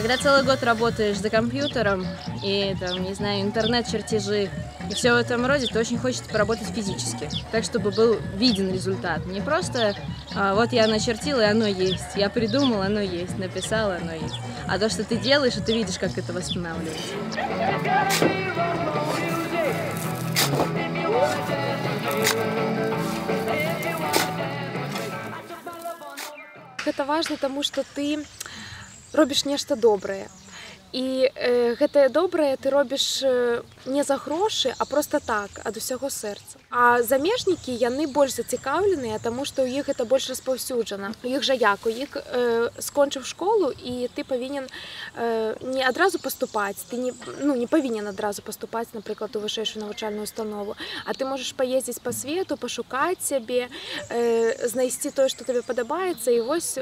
Когда целый год работаешь за компьютером и, там, не знаю, интернет-чертежи и все в этом роде, то очень хочется поработать физически, так, чтобы был виден результат. Не просто а, вот я начертила, и оно есть, я придумал, оно есть, написал, оно есть. А то, что ты делаешь, и ты видишь, как это восстанавливается. Гэта важна, таму што ты робіш нешта добрае. І э, гэтае добрае ты робіш э, не за грошы, а просто так ад усяго сэрца. А замежнікі яны больш зацікаўленыя, таму што ў іх гэта больш распаўсюджана. У іх жа як у іх э, скончыў школу і ты павінен э, не адразу паступаць, ты не, ну, не павінен адразу паступаць, напрыклад, у вышэйшую навучальную установу. А ты можаш паездзіць па свету, пашукаць сябе, э, знайсці тое, што табе падабаецца і вось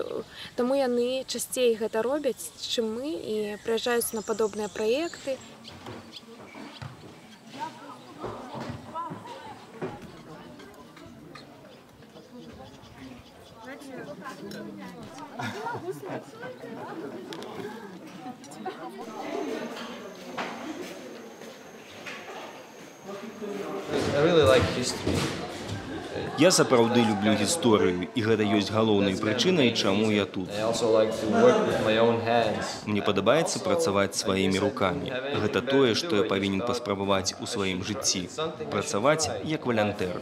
таму яны часцей гэта робяць, чым мы і прыязджаюць на падобныя праекты. Я сапраўды люблю гісторыю і гэта ёсць галоўнай прычынай, чаму я тут. Мне падабаецца працаваць сваімі рукамі. Гэта тое, што я павінен паспрабаваць у сваім жыцці. Працаваць як валянтэр.